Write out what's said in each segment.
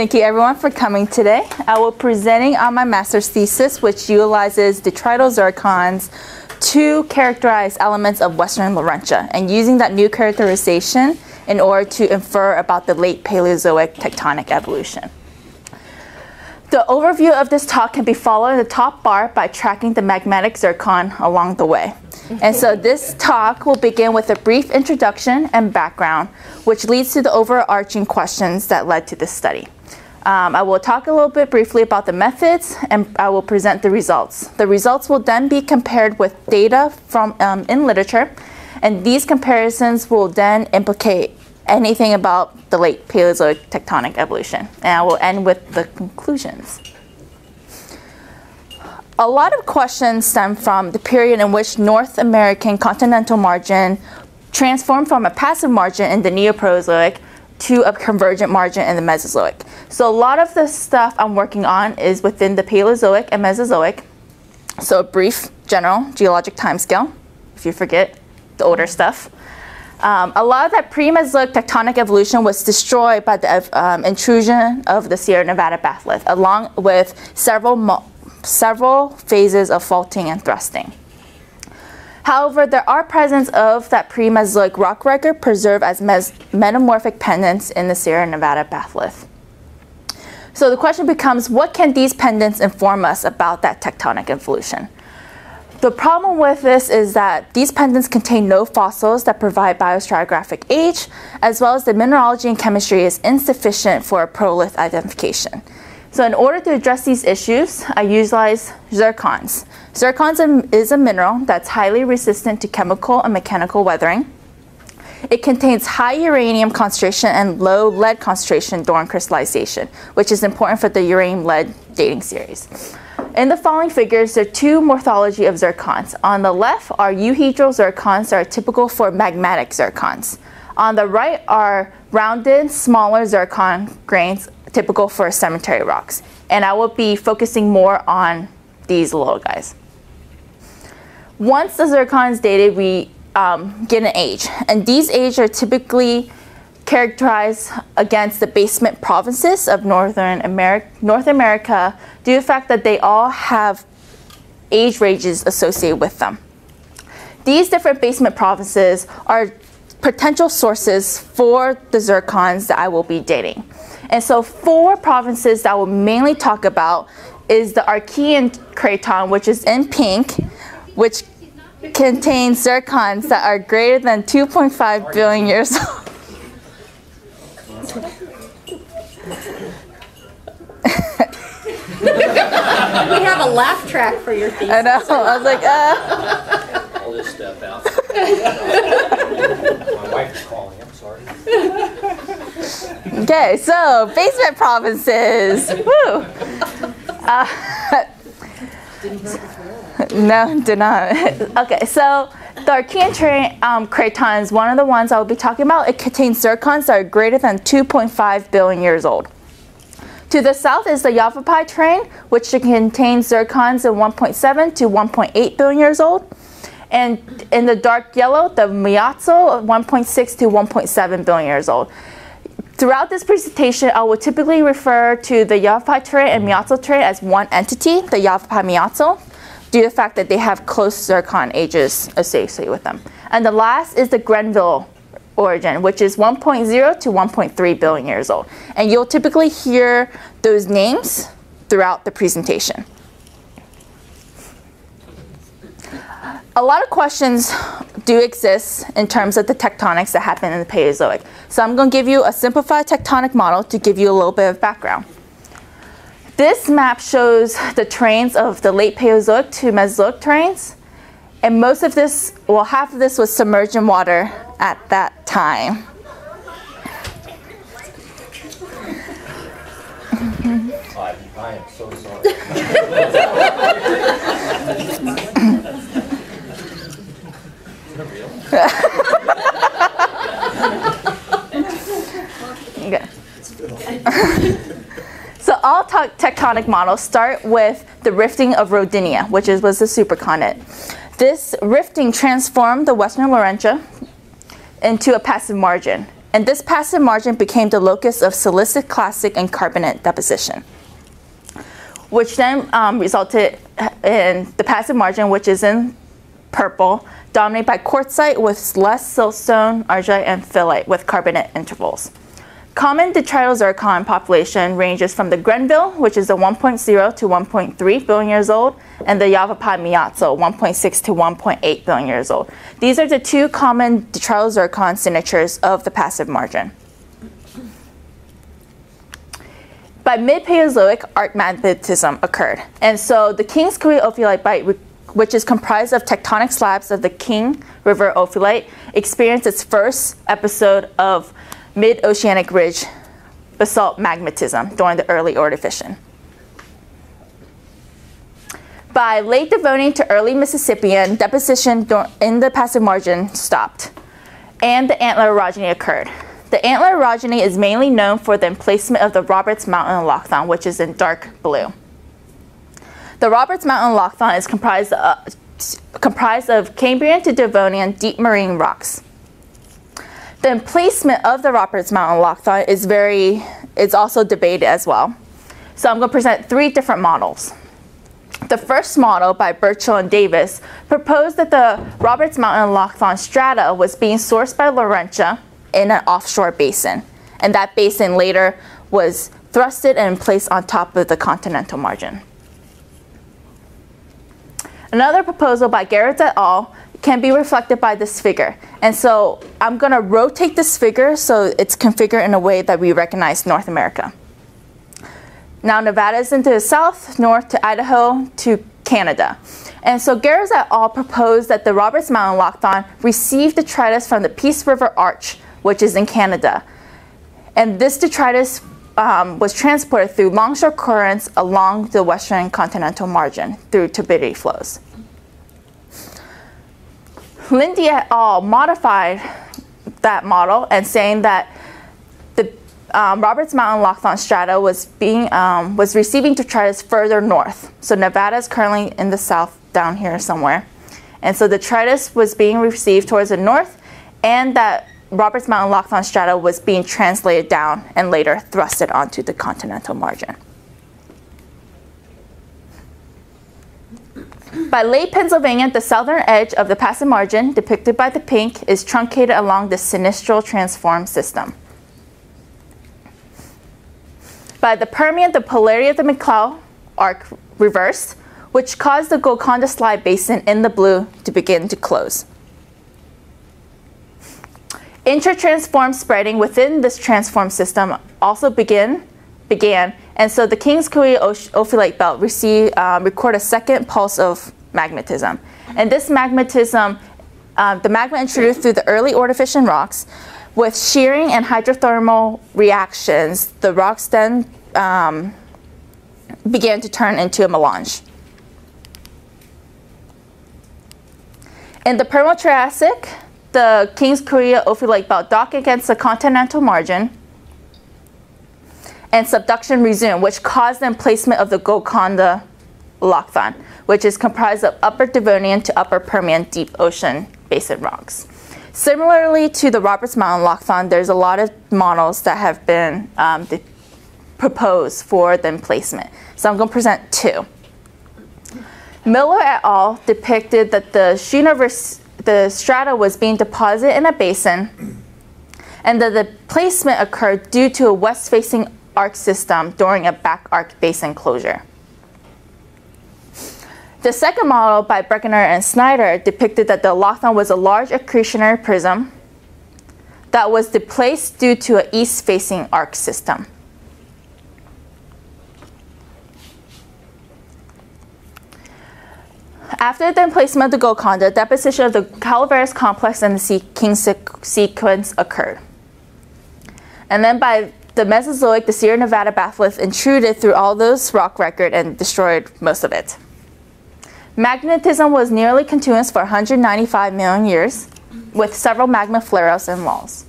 Thank you everyone for coming today. I will be presenting on my master's thesis, which utilizes detrital zircons to characterize elements of Western Laurentia and using that new characterization in order to infer about the late Paleozoic tectonic evolution. The overview of this talk can be followed in the top bar by tracking the magmatic zircon along the way. And so this talk will begin with a brief introduction and background, which leads to the overarching questions that led to this study. Um, I will talk a little bit briefly about the methods and I will present the results. The results will then be compared with data from um, in literature and these comparisons will then implicate anything about the late Paleozoic tectonic evolution. And I will end with the conclusions. A lot of questions stem from the period in which North American continental margin transformed from a passive margin in the Neoproterozoic to a convergent margin in the Mesozoic. So a lot of the stuff I'm working on is within the Paleozoic and Mesozoic. So a brief general geologic timescale, if you forget the older stuff. Um, a lot of that pre-Mesozoic tectonic evolution was destroyed by the um, intrusion of the Sierra Nevada batholith, along with several, several phases of faulting and thrusting. However, there are presence of that pre-Mesozoic rock record preserved as metamorphic pendants in the Sierra Nevada batholith. So the question becomes, what can these pendants inform us about that tectonic evolution? The problem with this is that these pendants contain no fossils that provide biostratigraphic age, as well as the mineralogy and chemistry is insufficient for a protolith identification. So in order to address these issues, I utilize zircons. Zircons is a mineral that's highly resistant to chemical and mechanical weathering. It contains high uranium concentration and low lead concentration during crystallization, which is important for the uranium-lead dating series. In the following figures, there are two morphology of zircons. On the left are euhedral zircons that are typical for magmatic zircons. On the right are rounded, smaller zircon grains typical for sedimentary rocks. And I will be focusing more on these little guys. Once the zircon is dated, we um, get an age. And these ages are typically characterized against the basement provinces of Northern America, North America due to the fact that they all have age ranges associated with them. These different basement provinces are potential sources for the zircons that I will be dating. And so four provinces that we'll mainly talk about is the Archean craton, which is in pink, which contains zircons that are greater than 2.5 billion years old. we have a laugh track for your thesis. I know. I was like, uh. I'll just step out. My wife's calling. I'm sorry. Okay, so basement provinces. Woo. Uh, no, did not. okay, so the Archean um, craton is one of the ones I will be talking about. It contains zircons that are greater than 2.5 billion years old. To the south is the Yavapai terrane, which contains zircons of 1.7 to 1.8 billion years old. And in the dark yellow, the Mazatzal, 1.6 to 1.7 billion years old. Throughout this presentation, I will typically refer to the Yavapai terrane and Mazatzal terrane as one entity, the Yavapai Mazatzal, due to the fact that they have close zircon ages associated with them. And the last is the Grenville orogen, which is 1.0 to 1.3 billion years old. And you'll typically hear those names throughout the presentation. A lot of questions do exist in terms of the tectonics that happen in the Paleozoic. So I'm going to give you a simplified tectonic model to give you a little bit of background. This map shows the terrains of the late Paleozoic to Mesozoic terrains. And most of this, well, half of this was submerged in water at that time. I, I am so sorry. okay. so all tectonic models start with the rifting of Rodinia, which is, was the supercontinent. This rifting transformed the Western Laurentia into a passive margin. And this passive margin became the locus of silicic, clastic, and carbonate deposition, which then um, resulted in the passive margin, which is in purple, dominated by quartzite with less siltstone, argillite, and phyllite with carbonate intervals. Common detrital zircon population ranges from the Grenville, which is the 1.0 to 1.3 billion years old, and the Yavapai Mazatzal, 1.6 to 1.8 billion years old. These are the two common detrital zircon signatures of the passive margin. By mid-Paleozoic, arc magmatism occurred. And so the Kings-Kaweah ophiolite bight, which is comprised of tectonic slabs of the King River ophiolite, experienced its first episode of mid-oceanic ridge basalt magmatism during the early Ordovician. By late Devonian to early Mississippian, deposition in the passive margin stopped, and the antler orogeny occurred. The antler orogeny is mainly known for the emplacement of the Roberts Mountain allochthon, which is in dark blue. The Roberts Mountain allochthon is comprised of, comprised of Cambrian to Devonian deep marine rocks. The emplacement of the Roberts Mountain allochthon is very, it's also debated as well. So I'm going to present three different models. The first model by Burchfiel and Davis proposed that the Roberts Mountain allochthon strata was being sourced by Laurentia in an offshore basin. And that basin later was thrusted and placed on top of the continental margin. Another proposal by Gehrels et al can be reflected by this figure. And so I'm going to rotate this figure so it's configured in a way that we recognize North America. Now Nevada is into the south, north to Idaho to Canada. And so Gehrels et al. proposed that the Roberts Mountain Allochthon receive detritus from the Peace River Arch, which is in Canada. And this detritus um, was transported through longshore currents along the western continental margin through turbidity flows. Linde et al. modified that model and saying that the um, Roberts Mountain Allochthon strata was being um, was receiving detritus further north. So Nevada is currently in the south down here somewhere. And so the detritus was being received towards the north and that Roberts Mountain Allochthon strata was being translated down and later thrusted onto the continental margin. By late Pennsylvania, the southern edge of the passive margin, depicted by the pink, is truncated along the sinistral transform system. By the Permian, the polarity of the McCloud arc reversed, which caused the Golconda slide basin in the blue to begin to close. Intra-transform spreading within this transform system also begin, began and so the Kings-Kaweah ophiolite belt uh, record a second pulse of magmatism. And this magmatism, uh, the magma introduced through the early Ordovician rocks, with shearing and hydrothermal reactions, the rocks then um, began to turn into a melange. In the Permo-Triassic, the Kings-Kaweah ophiolite belt dock against the continental margin and subduction resumed, which caused the emplacement of the Golconda allochthon, which is comprised of Upper Devonian to Upper Permian deep ocean basin rocks. Similarly to the Roberts Mountain allochthon, there's a lot of models that have been um, proposed for the emplacement. So I'm going to present two. Miller et al. depicted that the Schoonover, the strata was being deposited in a basin and that the placement occurred due to a west-facing arc system during a back arc basin closure. The second model by Brueckner and Snyder depicted that the allochthon was a large accretionary prism that was displaced due to an east-facing arc system. After the emplacement of the Golconda, deposition of the Calaveras complex and the King sequence occurred. And then by the Mesozoic, the Sierra Nevada batholith intruded through all those rock record and destroyed most of it. Magmatism was nearly continuous for 195 million years, with several magma flare-ups and walls.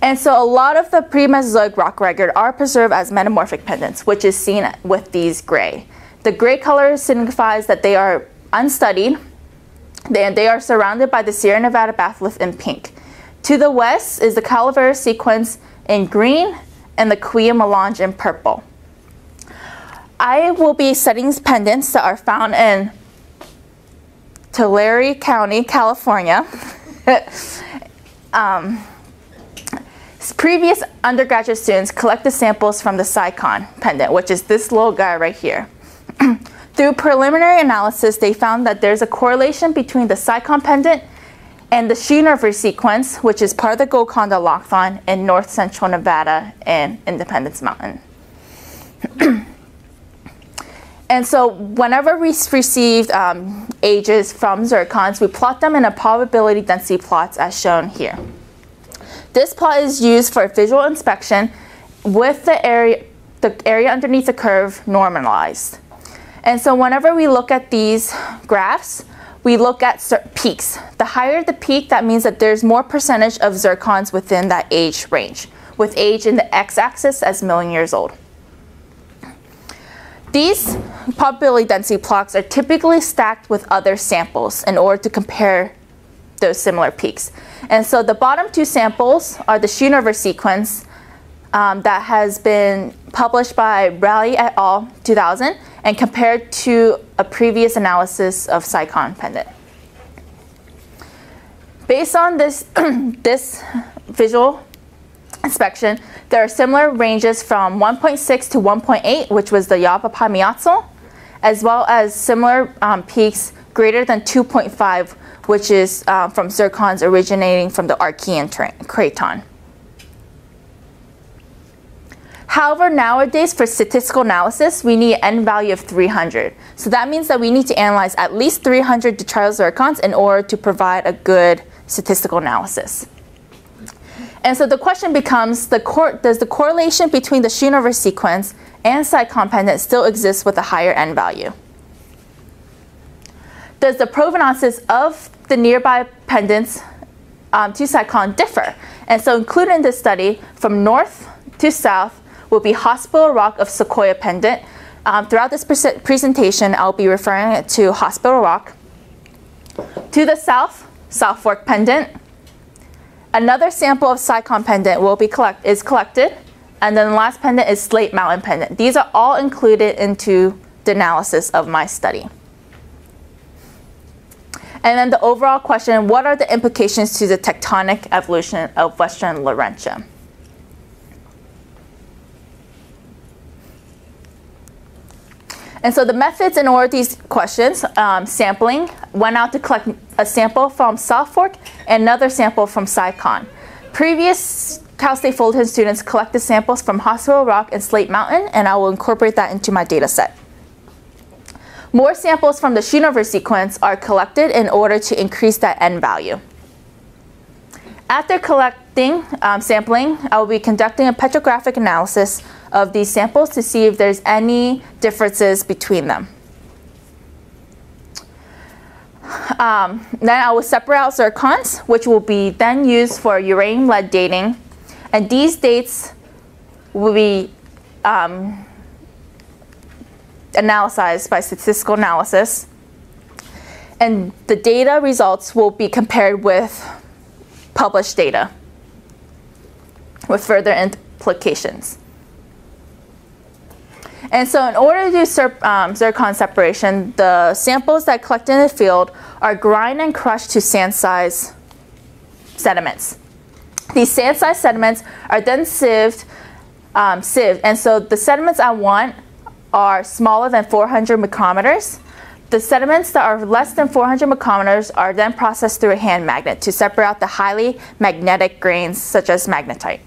And so a lot of the pre-Mesozoic rock record are preserved as metamorphic pendants, which is seen with these gray. The gray color signifies that they are unstudied They, they are surrounded by the Sierra Nevada batholith in pink. To the west is the Calaveras sequence in green and the Kaweah melange in purple. I will be studying pendants that are found in Tulare County, California. um, previous undergraduate students collected samples from the SciCon pendant, which is this little guy right here. Through preliminary analysis, they found that there's a correlation between the SciCon pendant and the Schoonover sequence, which is part of the Golconda allochthon in north central Nevada and Independence Mountain. and so whenever we received um, ages from zircons, we plot them in a probability density plots as shown here. This plot is used for visual inspection with the area, the area underneath the curve normalized. And so whenever we look at these graphs, we look at peaks. The higher the peak, that means that there's more percentage of zircons within that age range, with age in the x-axis as million years old. These probability density plots are typically stacked with other samples in order to compare those similar peaks. And so the bottom two samples are the Schoonover sequence um, that has been published by Raleigh et al. 2000 and compared to a previous analysis of SciCon pendant. Based on this, this visual inspection, there are similar ranges from 1.6 to 1.8, which was the Yavapai Mazatzal, as well as similar um, peaks greater than 2.5, which is uh, from zircons originating from the Archean craton. However, nowadays for statistical analysis, we need an n value of 300. So that means that we need to analyze at least 300 detrital zircons in order to provide a good statistical analysis. And so the question becomes, the does the correlation between the Schoonover sequence and pendant still exist with a higher n value? Does the provenances of the nearby pendants um, to SciCon differ? And so included in this study, from north to south, will be Hospital Rock of Sequoia Pendant. Um, throughout this pre presentation, I'll be referring to Hospital Rock. To the south, South Fork Pendant. Another sample of SciCon pendant will be collect is collected, and then the last pendant is Slate Mountain pendant. These are all included into the analysis of my study. And then the overall question, what are the implications to the tectonic evolution of Western Laurentia? And so the methods in order these questions, um, sampling, went out to collect a sample from South Fork and another sample from SciCon. Previous Cal State Fullerton students collected samples from Hospital Rock and Slate Mountain, and I will incorporate that into my data set. More samples from the Schoonover sequence are collected in order to increase that N value. After collecting um, sampling, I will be conducting a petrographic analysis of these samples to see if there's any differences between them. Um, then I will separate out zircons, which will be then used for uranium lead dating. And these dates will be um, analyzed by statistical analysis. And the data results will be compared with published data with further implications. And so in order to do um, zircon separation, the samples that collect in the field are grind and crushed to sand size sediments. These sand size sediments are then sieved, um, sieved. And so the sediments I want are smaller than 400 micrometers. The sediments that are less than 400 micrometers are then processed through a hand magnet to separate out the highly magnetic grains such as magnetite.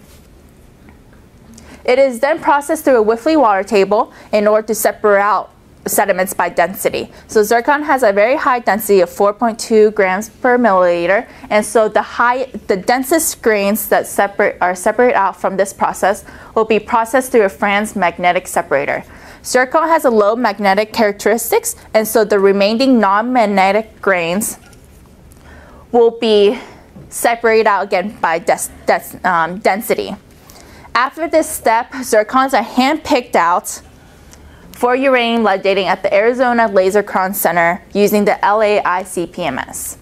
It is then processed through a Wilfley water table in order to separate out sediments by density. So zircon has a very high density of 4.2 grams per milliliter, and so the high, the densest grains that separate are separated out from this process will be processed through a Franz magnetic separator. Zircon has a low magnetic characteristics, and so the remaining non-magnetic grains will be separated out again by des des um, density. After this step, zircons are hand-picked out for uranium lead dating at the Arizona LaserChron Center using the LAICPMS.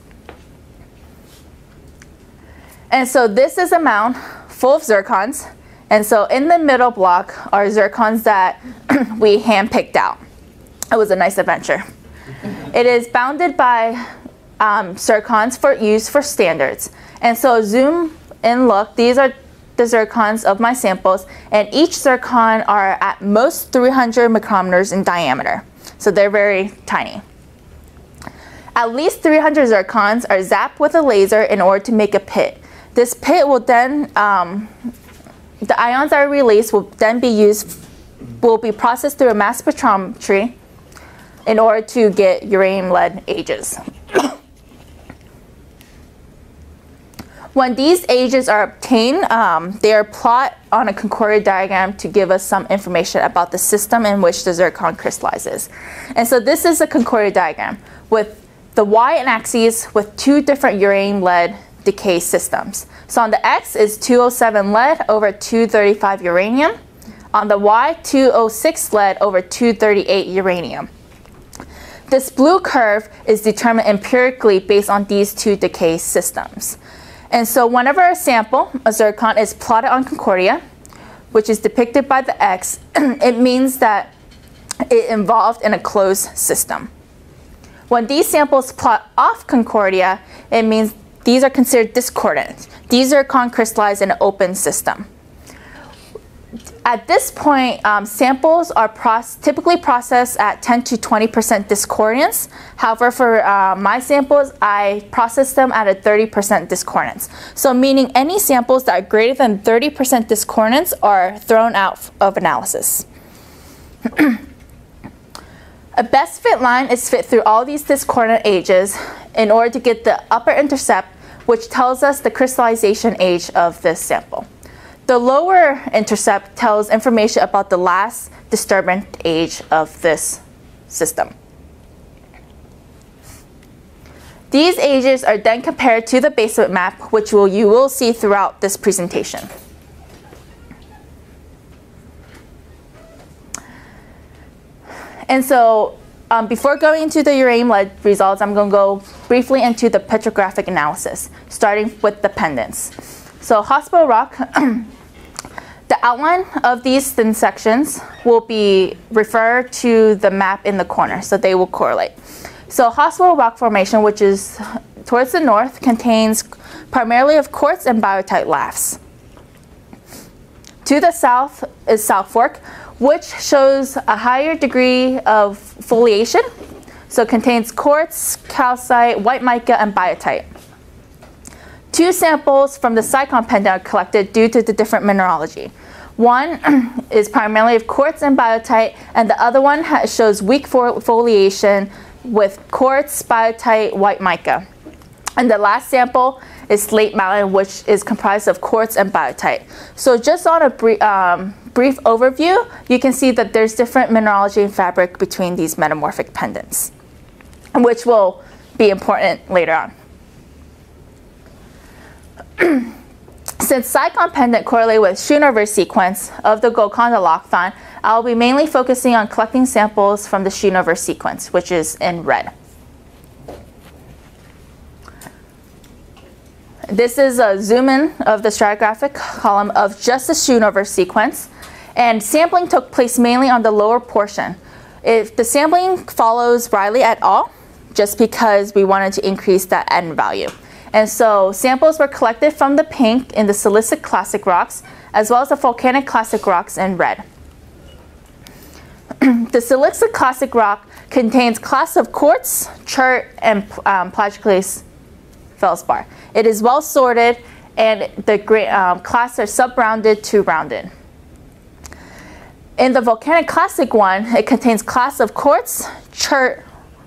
And so this is a mound full of zircons. And so in the middle block are zircons that we handpicked out. It was a nice adventure. It is bounded by um, zircons for use for standards. And so zoom in look, these are the zircons of my samples, and each zircon are at most 300 micrometers in diameter. So they're very tiny. At least 300 zircons are zapped with a laser in order to make a pit. This pit will then, um, the ions that are released will then be used, will be processed through a mass spectrometry in order to get uranium lead ages. When these ages are obtained, um, they are plotted on a Concordia diagram to give us some information about the system in which the zircon crystallizes. And so this is a Concordia diagram with the y-axis with two different uranium lead decay systems. So on the x is 207 lead over 235 uranium. On the y, 206 lead over 238 uranium. This blue curve is determined empirically based on these two decay systems. And so whenever a sample, a zircon, is plotted on Concordia, which is depicted by the X, it means that it involved in a closed system. When these samples plot off Concordia, it means these are considered discordant. These zircon crystallize in an open system. At this point, um, samples are proce typically processed at 10 to 20% discordance. However, for uh, my samples, I process them at a 30% discordance. So meaning any samples that are greater than 30% discordance are thrown out of analysis. a best fit line is fit through all these discordant ages in order to get the upper intercept, which tells us the crystallization age of this sample. The lower intercept tells information about the last disturbance age of this system. These ages are then compared to the basement map, which will, you will see throughout this presentation. And so um, before going into the uranium lead results, I'm going to go briefly into the petrographic analysis, starting with the pendants. So hospital rock The outline of these thin sections will be referred to the map in the corner, so they will correlate. So Hospital Rock Formation, which is towards the north, contains primarily of quartz and biotite laths. To the south is South Fork, which shows a higher degree of foliation, so contains quartz, calcite, white mica, and biotite. Two samples from the SciCon pendant collected due to the different mineralogy. One is primarily of quartz and biotite, and the other one shows weak foliation with quartz, biotite, white mica. And the last sample is Slate Mountain, which is comprised of quartz and biotite. So just on a brief, um, brief overview, you can see that there's different mineralogy and fabric between these metamorphic pendants, which will be important later on. Since SciCon pendant correlate with Schoonover sequence of the Golconda allochthon, I will be mainly focusing on collecting samples from the Schoonover sequence, which is in red. This is a zoom in of the stratigraphic column of just the Schoonover sequence, and sampling took place mainly on the lower portion. If the sampling follows Riley et al., just because we wanted to increase that N value. And so samples were collected from the pink in the silicic classic rocks, as well as the volcanic classic rocks in red. the silicic classic rock contains class of quartz, chert, and um, plagioclase feldspar. It is well sorted, and the um, class are sub-rounded to rounded. In the volcanic classic one, it contains class of quartz, chert,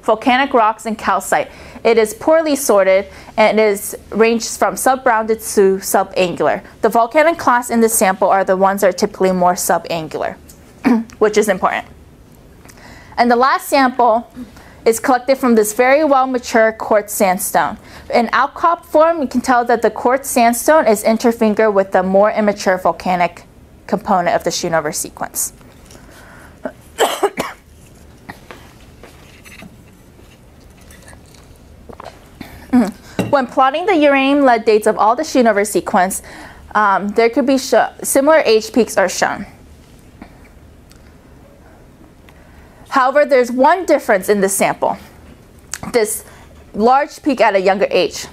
volcanic rocks, and calcite. It is poorly sorted and is ranges from sub-rounded to subangular. The volcanic class in this sample are the ones that are typically more subangular, which is important. And the last sample is collected from this very well mature quartz sandstone. In outcrop form, you can tell that the quartz sandstone is interfingered with the more immature volcanic component of the Schoonover sequence. When plotting the uranium-lead dates of all the Schoonover sequence, um, there could be similar age peaks are shown. However, there's one difference in this sample. This large peak at a younger age.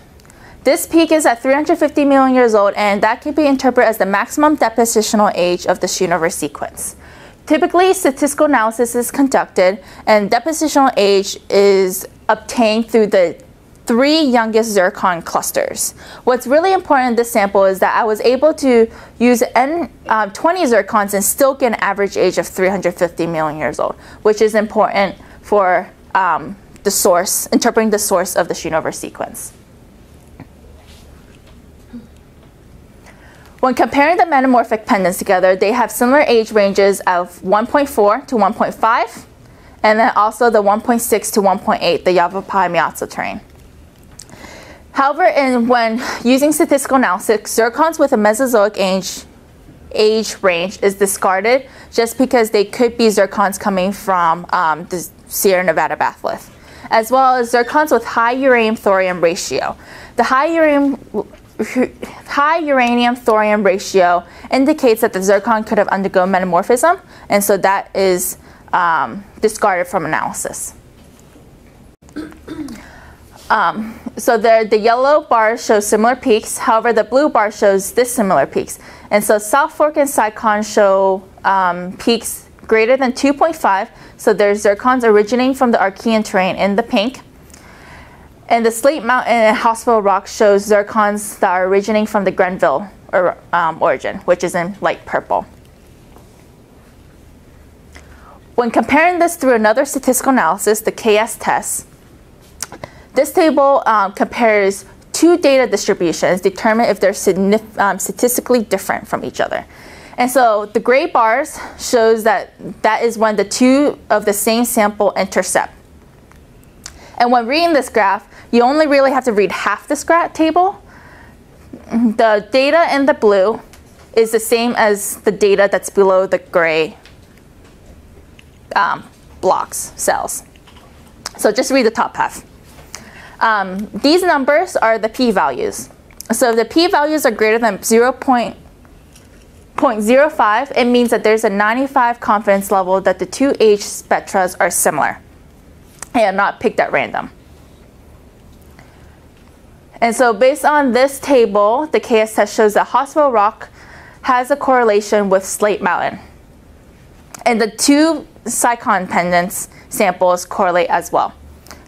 This peak is at 350 million years old, and that can be interpreted as the maximum depositional age of the Schoonover sequence. Typically, statistical analysis is conducted, and depositional age is obtained through the three youngest zircon clusters. What's really important in this sample is that I was able to use N, uh, 20 zircons and still get an average age of 350 million years old, which is important for um, the source, interpreting the source of the Schoonover sequence. When comparing the metamorphic pendants together, they have similar age ranges of 1.4 to 1.5, and then also the 1.6 to 1.8, the Yavapai Mazatzal terrain. However, in, when using statistical analysis, zircons with a Mesozoic age, age range is discarded just because they could be zircons coming from um, the Sierra Nevada batholith, as well as zircons with high uranium-thorium ratio. The high uranium high uranium thorium ratio indicates that the zircon could have undergone metamorphism, and so that is um, discarded from analysis. Um, so the, the yellow bar shows similar peaks, however the blue bar shows dissimilar peaks. And so South Fork and SciCon show um, peaks greater than 2.5, so there's zircons originating from the Archean terrain in the pink, and the Slate Mountain and Hospital Rock shows zircons that are originating from the Grenville or, um, origin, which is in light purple. When comparing this through another statistical analysis, the KS test, this table um, compares two data distributions, determine if they're um, statistically different from each other. And so the gray bars shows that that is when the two of the same sample intercept. And when reading this graph, you only really have to read half the graph table. The data in the blue is the same as the data that's below the gray um, blocks, cells. So just read the top half. Um, these numbers are the p-values. So if the p-values are greater than 0.05, it means that there's a 95 confidence level that the two age spectras are similar and not picked at random. And so based on this table, the KS test shows that Hospital Rock has a correlation with Slate Mountain. And the two SciCon pendants samples correlate as well.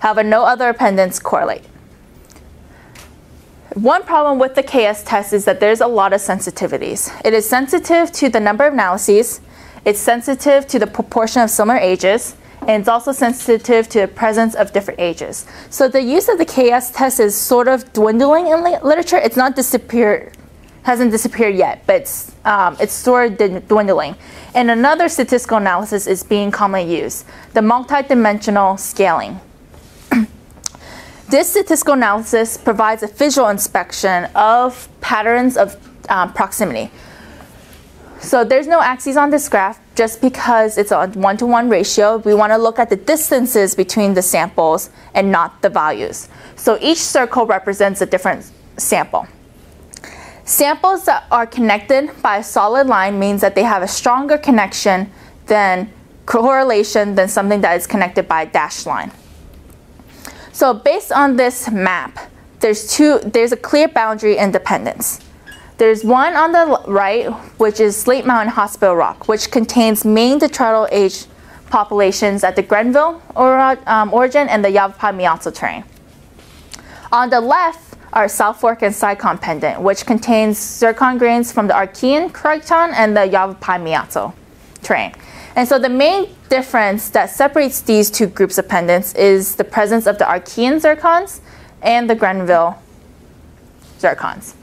However, no other appendants correlate. One problem with the KS test is that there's a lot of sensitivities. It is sensitive to the number of analyses, it's sensitive to the proportion of similar ages, and it's also sensitive to the presence of different ages. So the use of the KS test is sort of dwindling in literature. It's not disappeared, hasn't disappeared yet, but it's, um, it's sort of dwindling. And another statistical analysis is being commonly used, the multidimensional scaling. This statistical analysis provides a visual inspection of patterns of um, proximity. So there's no axes on this graph just because it's a one-to-one -one ratio. We want to look at the distances between the samples and not the values. So each circle represents a different sample. Samples that are connected by a solid line means that they have a stronger connection than correlation than something that is connected by a dashed line. So based on this map, there's two there's a clear boundary independence. There's one on the right, which is Slate Mountain Hospital Rock, which contains main detrital age populations at the Grenville um, origin and the Yavapai Mazatzal terrain. On the left are South Fork and SciCon pendant, which contains zircon grains from the Archean craton and the Yavapai Mazatzal terrain. And so the main difference that separates these two groups of pendants is the presence of the Archean zircons and the Grenville zircons.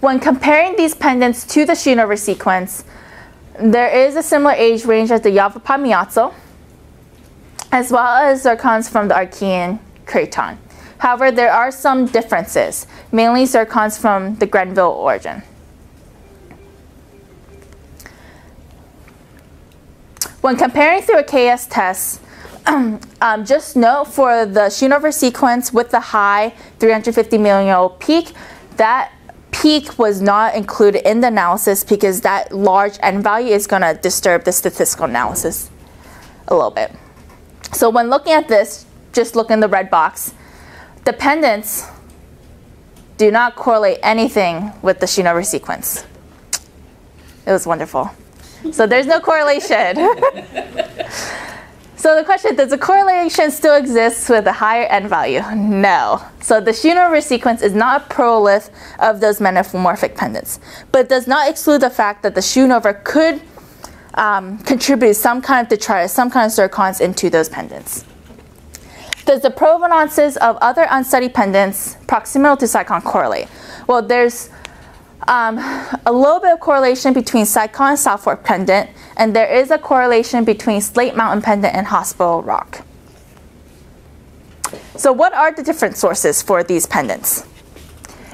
When comparing these pendants to the Schoonover sequence, there is a similar age range as the Yavapai Mazatzal, as well as zircons from the Archean craton. However, there are some differences, mainly zircons from the Grenville orogen. When comparing through a KS test, um, just note for the Schoonover sequence with the high 350 million year old peak, that peak was not included in the analysis because that large n value is going to disturb the statistical analysis a little bit. So when looking at this, just look in the red box. Dependents do not correlate anything with the Schoonover sequence. It was wonderful. So there's no correlation. so the question, does the correlation still exist with a higher n value? No. So the Schoonover sequence is not a protolith of those metamorphic pendants, but does not exclude the fact that the Schoonover could um, contribute some kind of detritus, some kind of zircons into those pendants. Does the provenances of other unstudied pendants proximal to SciCon correlate? Well, there's um, a little bit of correlation between SciCon and South Fork pendant, and there is a correlation between Slate Mountain pendant and Hospital Rock. So what are the different sources for these pendants?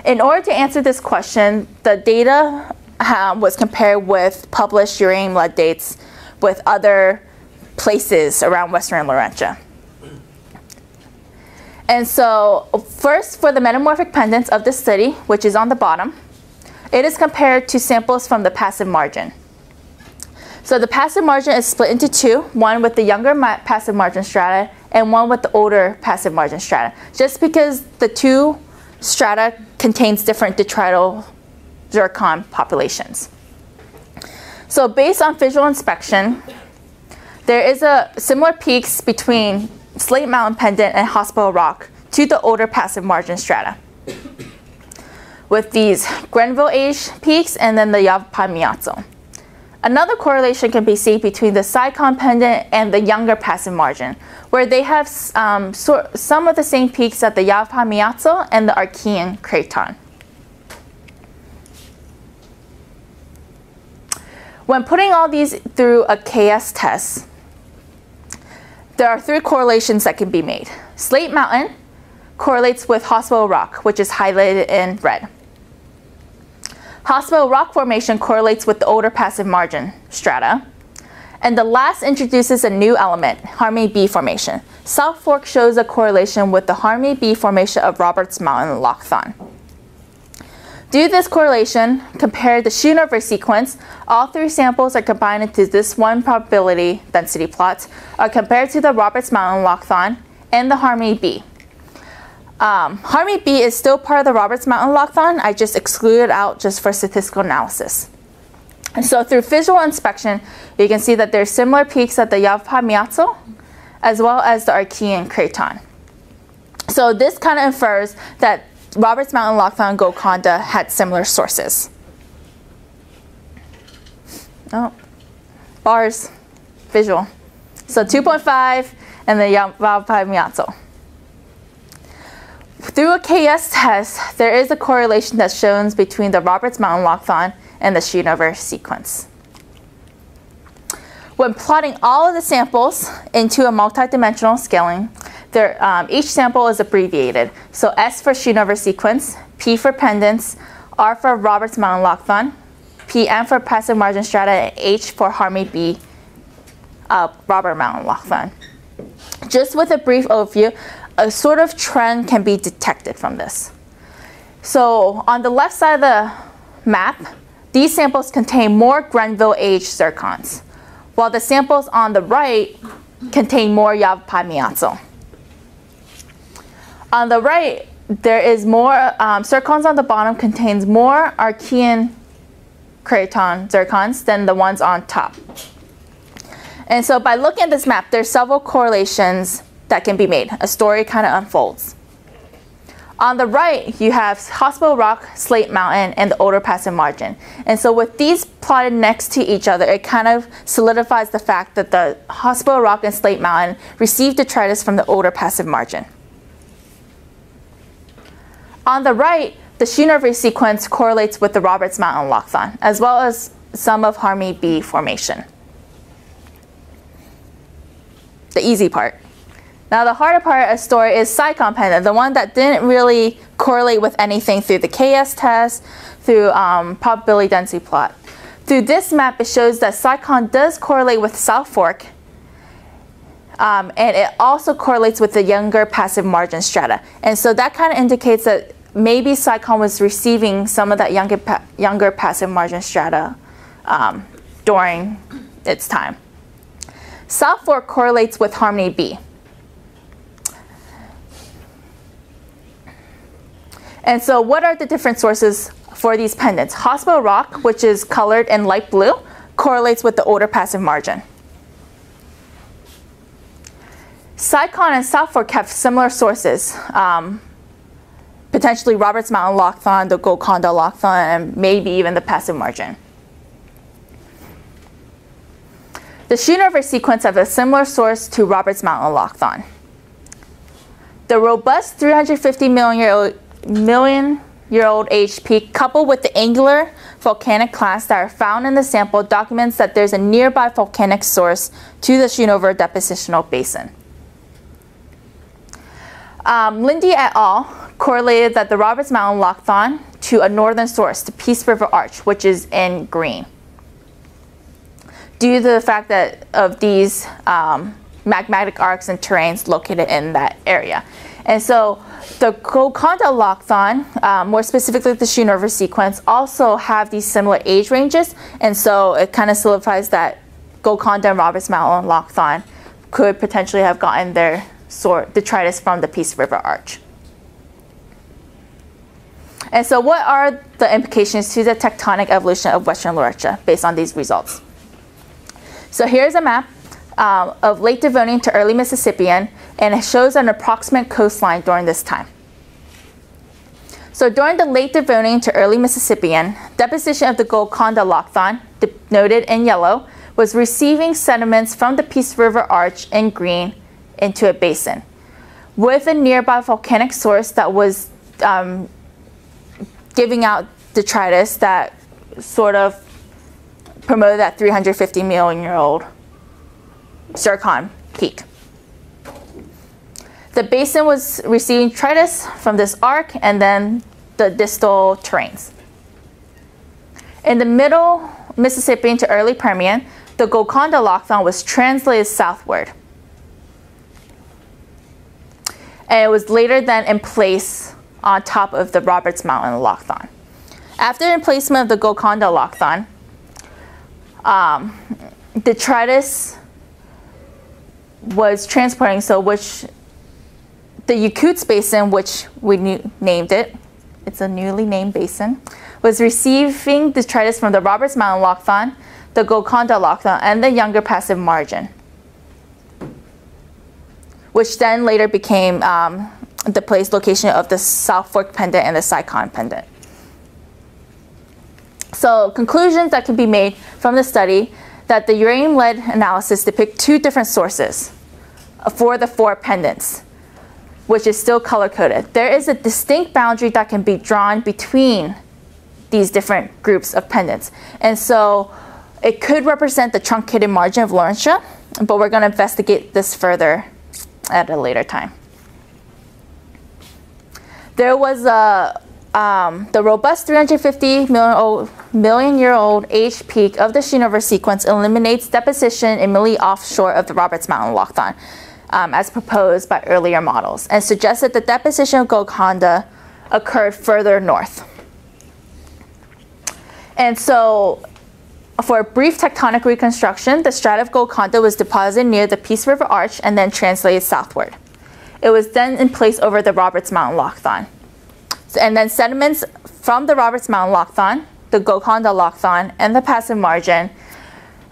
In order to answer this question, the data um, was compared with published uranium lead dates with other places around Western Laurentia. And so first for the metamorphic pendants of this study, which is on the bottom, it is compared to samples from the passive margin. So the passive margin is split into two, one with the younger passive margin strata and one with the older passive margin strata. Just because the two strata contains different detrital zircon populations. So based on visual inspection, there is a similar peaks between Slate Mountain Pendant and Hospital Rock to the older passive margin strata with these Grenville age peaks and then the Yavapai Another correlation can be seen between the SciCon pendant and the younger passive margin, where they have um, so, some of the same peaks at the Yavapai and the Archean craton. When putting all these through a KS test, there are three correlations that can be made. Slate Mountain correlates with Hospital Rock, which is highlighted in red. Hospital rock formation correlates with the older passive margin strata. And the last introduces a new element, Harmony B formation. South Fork shows a correlation with the Harmony B formation of Roberts Mountain Allochthon. Due to this correlation, compare the Schoonover sequence, all three samples are combined into this one probability density plot, are compared to the Roberts Mountain Allochthon and the Harmony B. Um, Harmony B is still part of the Roberts Mountain Allochthon, I just excluded out just for statistical analysis. And so through visual inspection, you can see that there's similar peaks at the Yavapai Mazatzal, as well as the Archean Craton. So this kind of infers that Roberts Mountain, Allochthon, Golconda had similar sources. Oh, bars, visual. So 2.5 and the Yavapai Mazatzal. Through a KS test, there is a correlation that shows between the Roberts Mountain Allochthon and the Schoonover sequence. When plotting all of the samples into a multidimensional scaling, there, um, each sample is abbreviated. So S for Schoonover sequence, P for pendants, R for Roberts Mountain Allochthon, PM for passive margin strata, and H for Harmony B, uh, Robert Mountain Allochthon. Just with a brief overview, a sort of trend can be detected from this. So on the left side of the map, these samples contain more Grenville age zircons, while the samples on the right contain more Yavapai Mazatzal. On the right, there is more, um, zircons on the bottom contains more Archean craton zircons than the ones on top. And so by looking at this map, there's several correlations that can be made. A story kind of unfolds. On the right, you have Hospital Rock, Slate Mountain, and the older passive margin. And so with these plotted next to each other, it kind of solidifies the fact that the Hospital Rock and Slate Mountain received detritus from the older passive margin. On the right, the Schoonover sequence correlates with the Roberts Mountain Allochthon, as well as some of Harmony B formation. The easy part. Now the harder part of story is SciCon pendant, the one that didn't really correlate with anything through the KS test, through um, probability density plot. Through this map, it shows that SciCon does correlate with South Fork Um, and it also correlates with the younger passive margin strata. And so that kind of indicates that maybe SciCon was receiving some of that younger, pa younger passive margin strata um, during its time. South Fork correlates with Harmony B. And so what are the different sources for these pendants? Hospital Rock, which is colored in light blue, correlates with the older passive margin. SciCon and South Fork have similar sources. Um, potentially Roberts Mountain Allochthon, the Golconda Allochthon, and maybe even the passive margin. The Schoonover sequence have a similar source to Roberts Mountain Allochthon. The robust 350 million year old, million year old age peak coupled with the angular volcanic clasts that are found in the sample documents that there's a nearby volcanic source to the Schoonover depositional basin. Um, Linde et al. correlated that the Roberts Mountain Allochthon to a northern source, the Peace River Arch, which is in green. Due to the fact that of these um, magmatic arcs and terrains located in that area. And so the Golconda Allochthon, um, more specifically the Schoonover sequence, also have these similar age ranges. And so it kind of solidifies that Golconda and Roberts Mountain Allochthon could potentially have gotten their sort detritus from the Peace River Arch. And so what are the implications to the tectonic evolution of Western Laurentia based on these results? So here's a map um, of late Devonian to early Mississippian, and it shows an approximate coastline during this time. So during the late Devonian to early Mississippian, deposition of the Golconda Allochthon, noted in yellow, was receiving sediments from the Peace River Arch in green into a basin with a nearby volcanic source that was um, giving out detritus that sort of promoted that 350 million year old zircon peak. The basin was receiving detritus from this arc and then the distal terrains. In the middle Mississippian to early Permian, the Golconda Allochthon was translated southward. and it was later then in place on top of the Roberts Mountain Allochthon. After the emplacement of the Golconda Allochthon, um, detritus was transporting, so which the Yokuts Basin, which we named it, it's a newly named basin, was receiving detritus from the Roberts Mountain Allochthon, the Golconda Allochthon, and the younger passive margin which then later became um, the place location of the South Fork pendant and the SciCon pendant. So conclusions that can be made from the study that the uranium lead analysis depict two different sources for the four pendants, which is still color coded. There is a distinct boundary that can be drawn between these different groups of pendants. And so it could represent the truncated margin of Laurentia, but we're going to investigate this further at a later time. There was a um, the robust 350 million, old, million year old age peak of the Schoonover sequence eliminates deposition immediately offshore of the Roberts Mountain Allochthon, um, as proposed by earlier models, and suggests that the deposition of Golconda occurred further north. And so for a brief tectonic reconstruction, the strata of Golconda was deposited near the Peace River Arch and then translated southward. It was then in place over the Roberts Mountain Allochthon. And then sediments from the Roberts Mountain Allochthon, the Golconda Allochthon, and the passive margin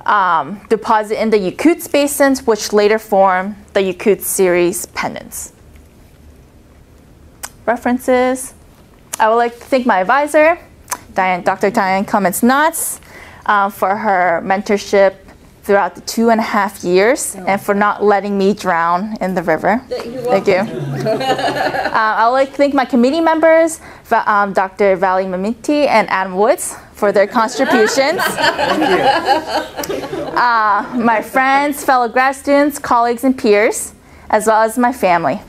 um, deposit in the Yokuts basins, which later form the Yokuts series pendants. References. I would like to thank my advisor, Diane, Dr. Diane Clemens-Knott, uh, for her mentorship throughout the two and a half years oh. and for not letting me drown in the river. Thank you. uh, I'd like to thank my committee members, um, Dr. Vali Memeti and Adam Woods for their contributions. uh, my friends, fellow grad students, colleagues, and peers, as well as my family.